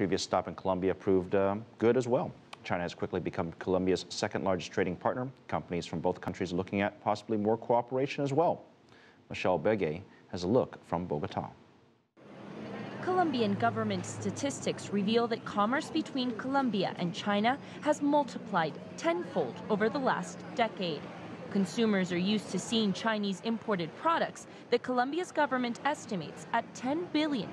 previous stop in Colombia proved uh, good as well. China has quickly become Colombia's second largest trading partner. Companies from both countries are looking at possibly more cooperation as well. Michelle Begue has a look from Bogota. Colombian government statistics reveal that commerce between Colombia and China has multiplied tenfold over the last decade. Consumers are used to seeing Chinese imported products that Colombia's government estimates at $10 billion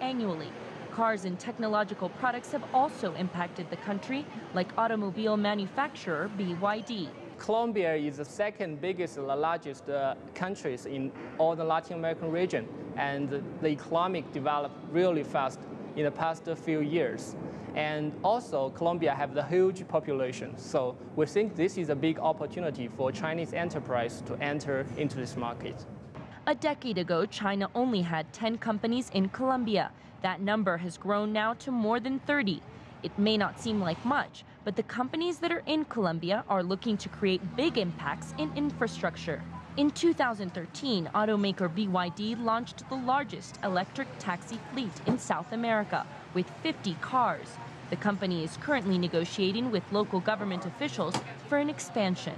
annually. Cars and technological products have also impacted the country, like automobile manufacturer BYD. Colombia is the second biggest, largest uh, countries in all the Latin American region, and the economic developed really fast in the past few years. And also, Colombia have the huge population, so we think this is a big opportunity for Chinese enterprise to enter into this market. A decade ago, China only had 10 companies in Colombia. That number has grown now to more than 30. It may not seem like much, but the companies that are in Colombia are looking to create big impacts in infrastructure. In 2013, automaker BYD launched the largest electric taxi fleet in South America with 50 cars. The company is currently negotiating with local government officials for an expansion.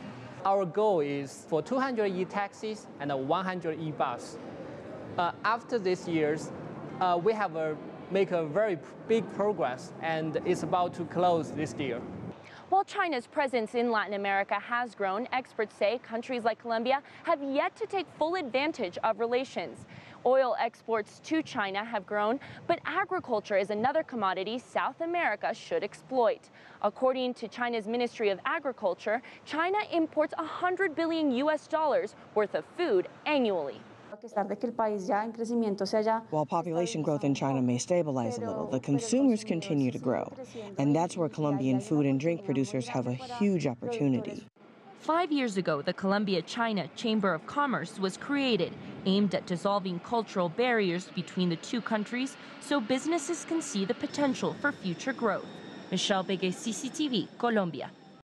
Our goal is for 200 e-taxis and 100 e-bus. Uh, after these years, uh, we have a make a very big progress and it's about to close this deal. While China's presence in Latin America has grown, experts say countries like Colombia have yet to take full advantage of relations. Oil exports to China have grown, but agriculture is another commodity South America should exploit. According to China's Ministry of Agriculture, China imports 100 billion US dollars worth of food annually. While population growth in China may stabilize a little, the consumers continue to grow. And that's where Colombian food and drink producers have a huge opportunity. Five years ago, the Colombia China Chamber of Commerce was created, aimed at dissolving cultural barriers between the two countries so businesses can see the potential for future growth. Michelle Begue, CCTV, Colombia.